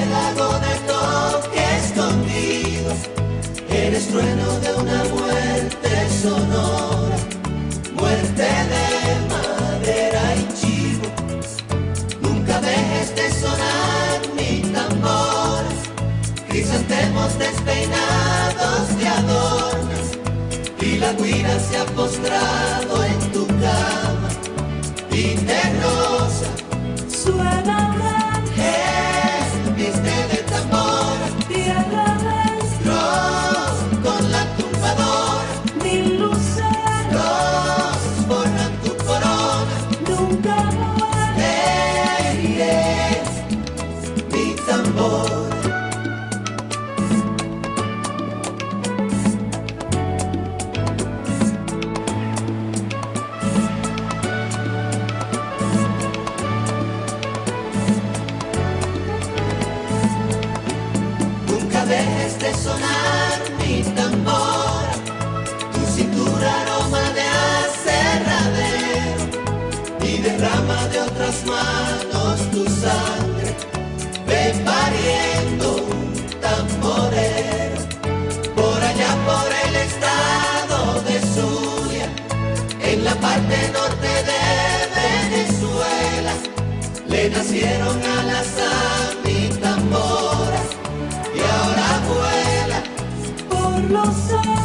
Archipiélago de toque escondido, eres trueno de una muerte sonora, muerte de madera y chivo. Nunca dejes de sonar mi tambor, crisantemos despeinados de adornas y la guira se aposenta. sonar mi tambor, tu cintura aroma de acerradero y derrama de otras manos tu sangre. Ve pariendo un tamborero por allá por el estado de suya en la parte norte de Venezuela. Le nacieron a la sangre los ojos.